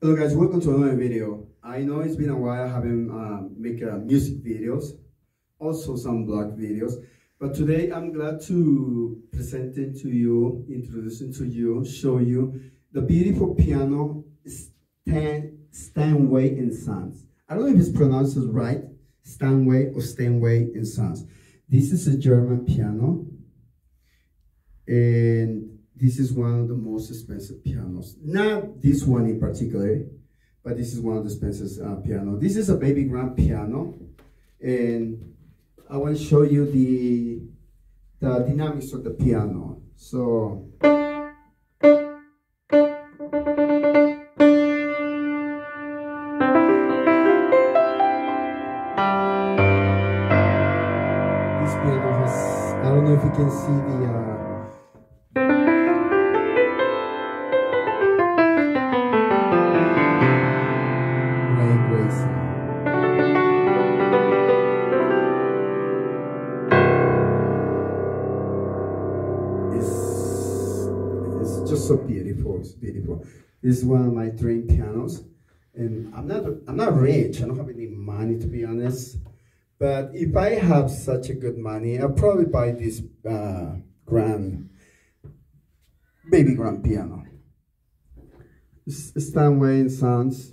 Hello guys, welcome to another video. I know it's been a while I haven't uh, make uh, music videos, also some blog videos, but today I'm glad to present it to you, introduce it to you, show you the beautiful piano Stan, Steinway and Sons. I don't know if it's pronounced right, Steinway or Steinway and Sons. This is a German piano, and this is one of the most expensive pianos. Not this one in particular, but this is one of the expensive uh, piano. This is a baby grand piano, and I want to show you the the dynamics of the piano. So. This piano has, I don't know if you can see the uh, This is one of my dream pianos, and I'm not I'm not rich. I don't have any money to be honest. But if I have such a good money, I'll probably buy this uh, grand baby grand piano. Steinway and Sons.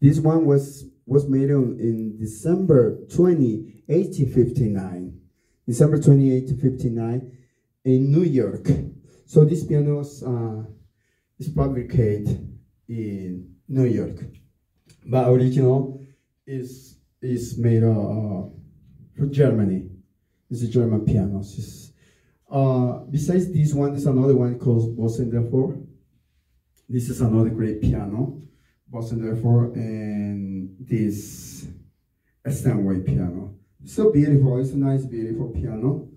This one was was made in December 20, 1859. December 20, 1859 in New York. So this piano uh, is fabricated in New York, but original is is made uh, from Germany. It's a German piano. Uh, besides this one, there's another one called Bosendorfer. This is another great piano, Bosendorfer, and this Steinway piano. So beautiful. It's a nice, beautiful piano.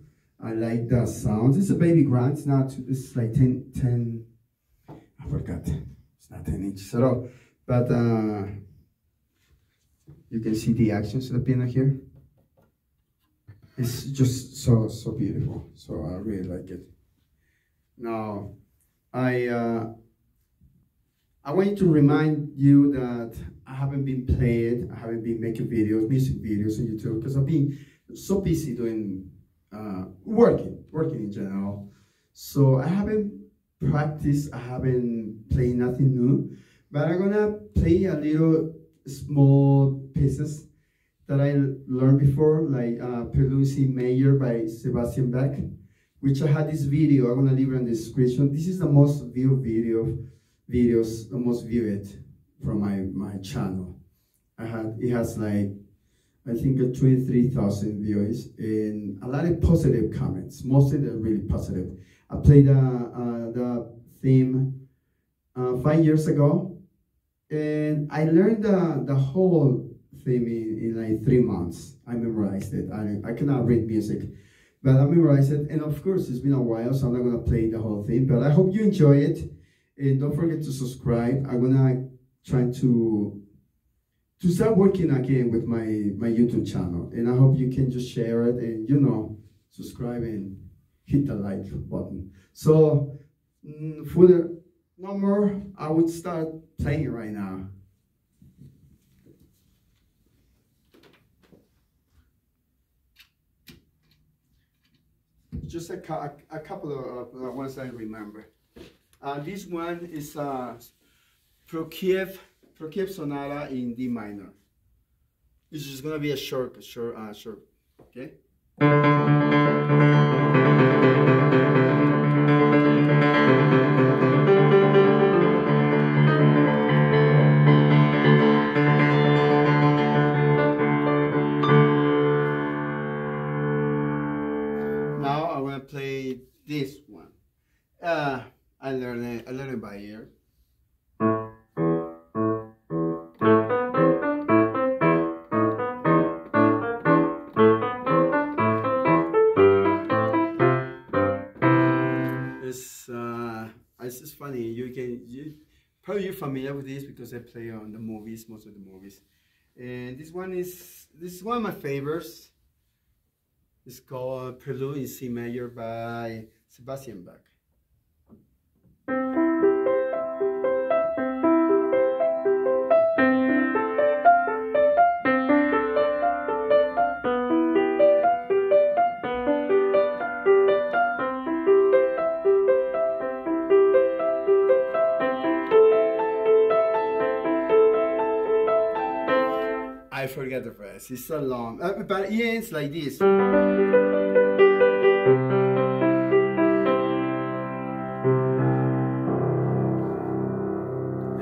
I like the sounds. It's a baby grand. It's not, it's like 10, 10 I forgot. It's not 10 inches at all. But uh, you can see the actions of the piano here. It's just so, so beautiful. So I really like it. Now, I, uh, I want to remind you that I haven't been playing, I haven't been making videos, music videos on YouTube, because I've been so busy doing uh, working, working in general. So I haven't practiced, I haven't played nothing new, but I'm gonna play a little small pieces that I learned before, like uh, Prelude Major by Sebastian Bach, which I had this video, I'm gonna leave it in the description. This is the most viewed video, videos, the most viewed from my, my channel. I had, it has like I think 23,000 views and a lot of positive comments. Mostly they're really positive. I played uh, uh, the theme uh, five years ago and I learned the, the whole theme in, in like three months. I memorized it. I, I cannot read music, but I memorized it. And of course, it's been a while, so I'm not going to play the whole thing, but I hope you enjoy it. And don't forget to subscribe. I'm going to try to to start working again with my, my YouTube channel. And I hope you can just share it and, you know, subscribe and hit the like button. So mm, for the number, I would start playing right now. Just a, a couple of uh, ones I remember. Uh, this one is uh, Prokiev Prokiev Sonata in D minor. This is gonna be a short, short, uh, short, okay? Now I'm gonna play this one. Uh, I learned it, I learned it by ear. Probably you're familiar with this because I play on the movies, most of the movies. And this one is this is one of my favorites. It's called Prelude in C major by Sebastian Bach. Forget the rest. It's so long. Uh, but it ends like this. It's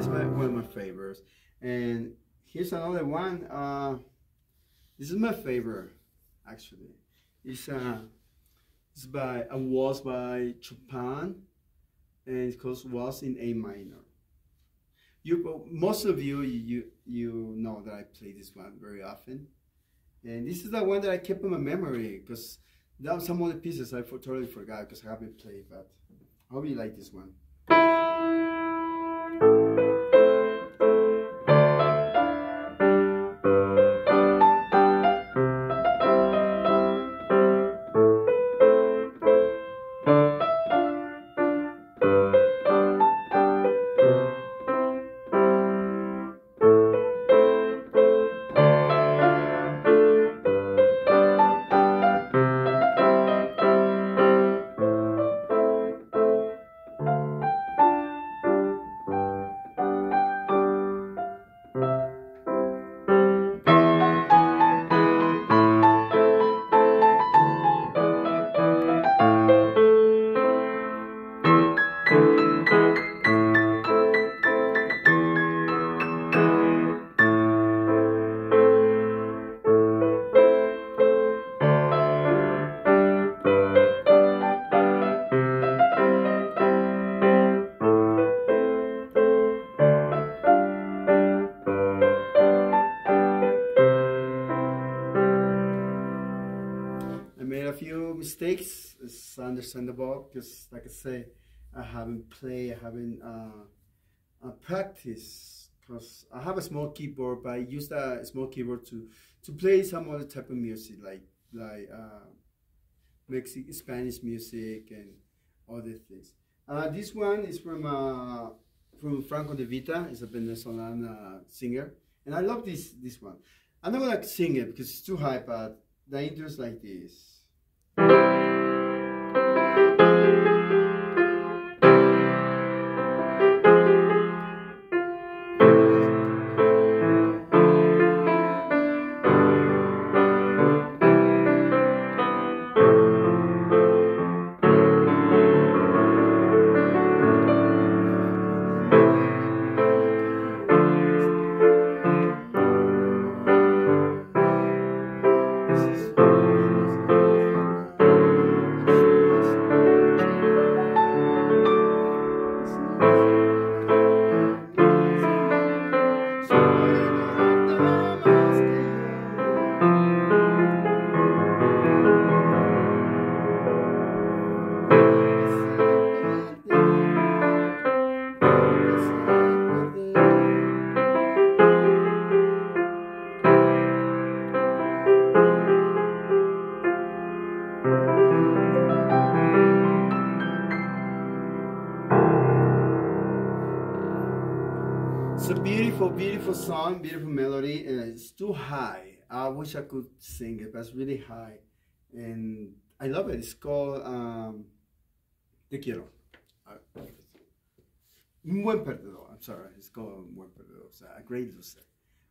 my, one of my favorites. And here's another one. Uh, this is my favorite, actually. It's, uh, it's by a waltz by Chopin, and it's called Waltz in A minor. You, most of you, you, you know that I play this one very often, and this is the one that I kept in my memory because are some other pieces I for, totally forgot because I haven't played. But I hope you like this one. Understandable because, like I say, I haven't played, I haven't uh, uh, practiced. Because I have a small keyboard, but I use that small keyboard to to play some other type of music, like like uh, Mexican Spanish music and other things. Uh, this one is from uh, from Franco De Vita. He's a Venezuelan uh, singer, and I love this this one. I'm not gonna sing it because it's too high, but the intro is like this. Song, beautiful melody, and it's too high. I wish I could sing it, but it's really high. And I love it. It's called um, Te Quiero. Un buen perdedor. I'm sorry. It's called Un buen perdedor. So a great loser.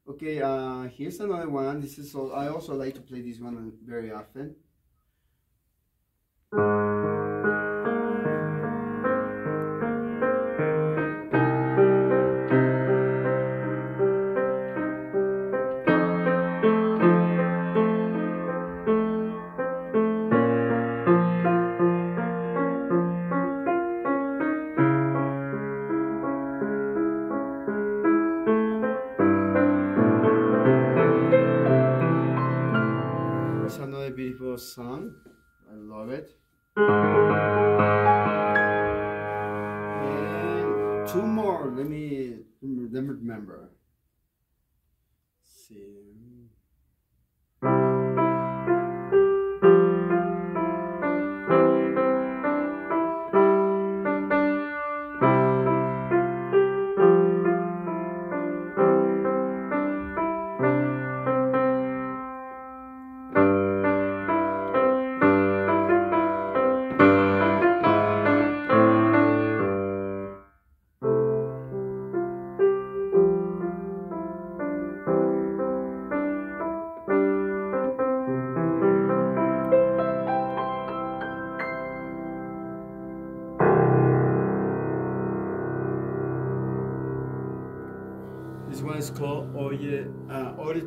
Okay, uh, here's another one. This is I also like to play this one very often.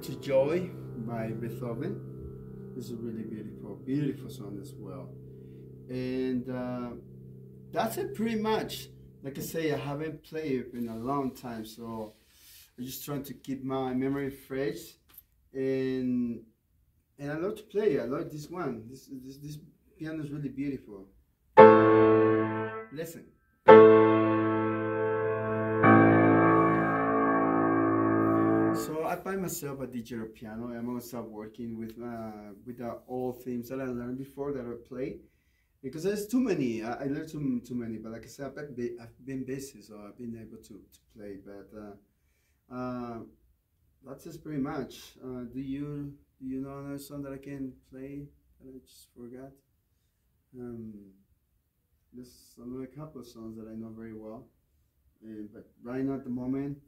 To Joy by Beethoven. This is really beautiful, beautiful song as well. And uh, that's it pretty much. Like I say, I haven't played in a long time, so I'm just trying to keep my memory fresh. And and I love to play. I love this one. This this this piano is really beautiful. Listen. Buy myself a digital piano. I'm gonna start working with uh, with the old themes that I learned before that I play because there's too many. I, I learned too too many, but like I said, I've been, I've been busy, so I've been able to, to play. But uh, uh, that's just pretty much. Uh, do you do you know another song that I can play that I just forgot? Um, there's another couple of songs that I know very well, but right now at the moment.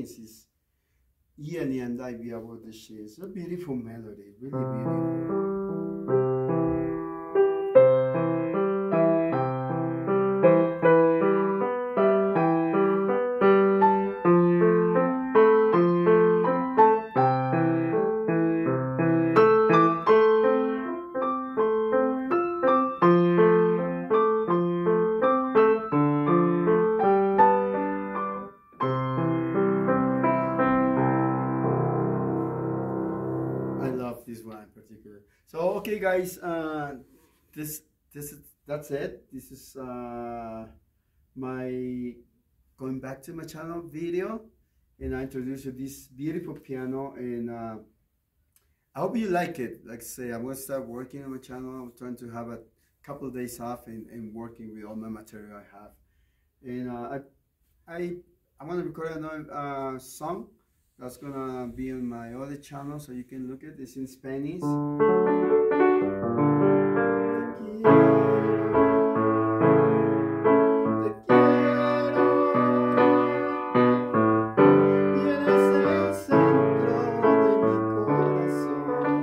Chinese, is Yan Yan Dai It's a beautiful melody, really mm. beautiful. In particular. So okay, guys, uh, this this is that's it. This is uh, my going back to my channel video, and I introduce you this beautiful piano, and uh, I hope you like it. Like I say, I'm gonna start working on my channel. I'm trying to have a couple of days off and, and working with all my material I have, and uh, I I I'm gonna record another uh, song that's gonna be on my other channel so you can look at this in Spanish.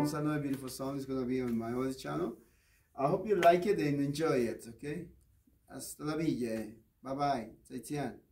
It's another beautiful song. It's gonna be on my other channel. I hope you like it and enjoy it, okay? Hasta la villa. Bye bye. 再见。